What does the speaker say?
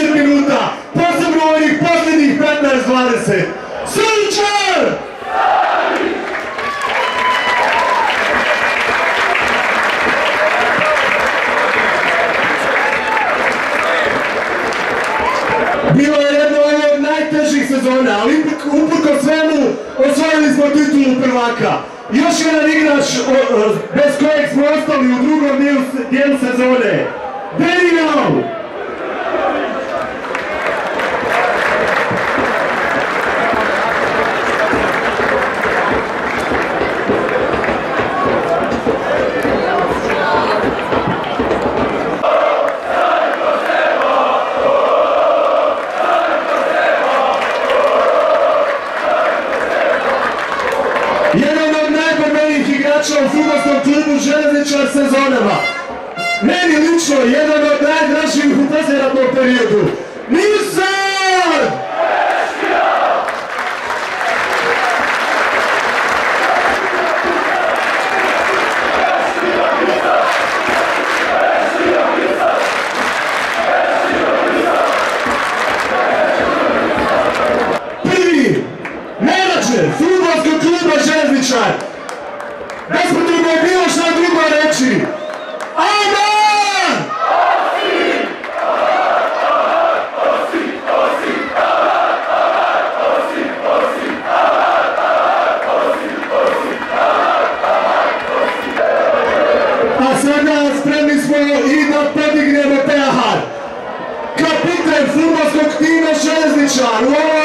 10 minuta, posebno onih posljednjih 15-20. Sunčar! Bilo je jedno od najtežih sezona, ali uprko svemu osvojili smo titulu prvaka. Još jedan igrač bez kojeg smo ostali u drugom dijelu sezone. Benny igrača u futbolskom klubu Železničar sezonama. Meni lično jedan od najdražih u posljednom periodu. Yeah.